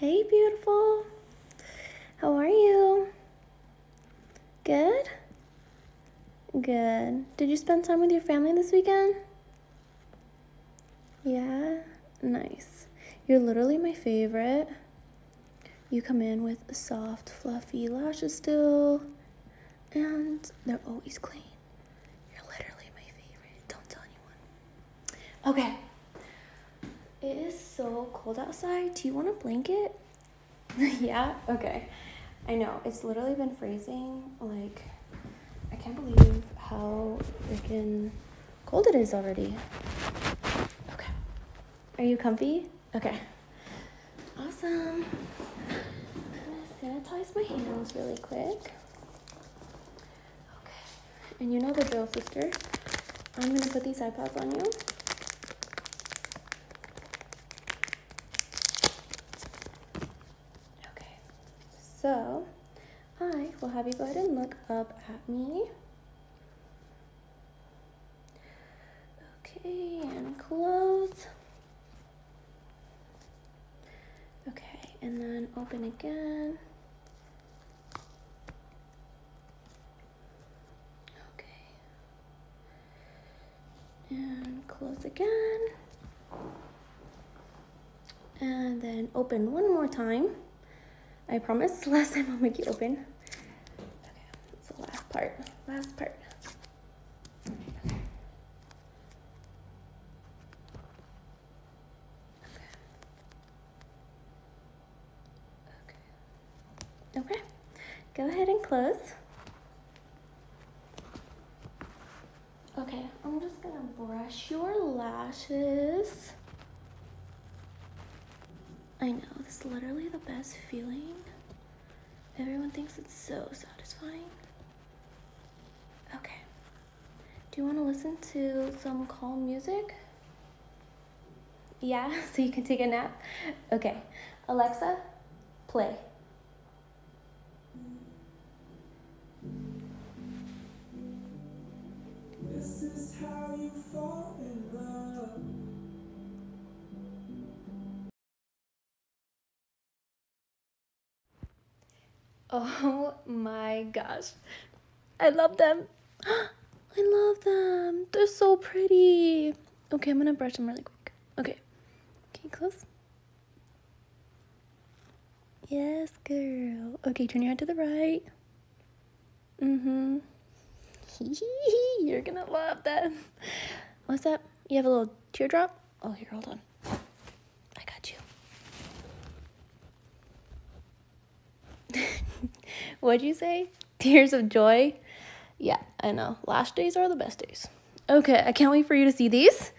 Hey, beautiful. How are you? Good? Good. Did you spend time with your family this weekend? Yeah? Nice. You're literally my favorite. You come in with soft, fluffy lashes still, and they're always clean. You're literally my favorite. Don't tell anyone. Okay. It is so cold outside. Do you want a blanket? yeah? Okay. I know. It's literally been freezing. Like, I can't believe how freaking cold it is already. Okay. Are you comfy? Okay. Awesome. I'm gonna sanitize my hands really quick. Okay. And you know the drill, sister. I'm gonna put these eye pads on you. So, I will have you go ahead and look up at me. Okay, and close. Okay, and then open again. Okay. And close again. And then open one more time. I promise last time I'll make you open. Okay, it's the last part. Last part. Okay. Okay. Okay. Go ahead and close. Okay, I'm just gonna brush your lashes. I know, this is literally the best feeling. Everyone thinks it's so satisfying. Okay. Do you want to listen to some calm music? Yeah, so you can take a nap? Okay. Alexa, play. This is how you fall in love. Oh my gosh. I love them. I love them. They're so pretty. Okay, I'm gonna brush them really quick. Okay. Okay, close. Yes, girl. Okay, turn your head to the right. Mm-hmm. You're gonna love that. What's that? You have a little teardrop? Oh, here, hold on. I got you. What'd you say? Tears of joy? Yeah, I know. Last days are the best days. Okay, I can't wait for you to see these.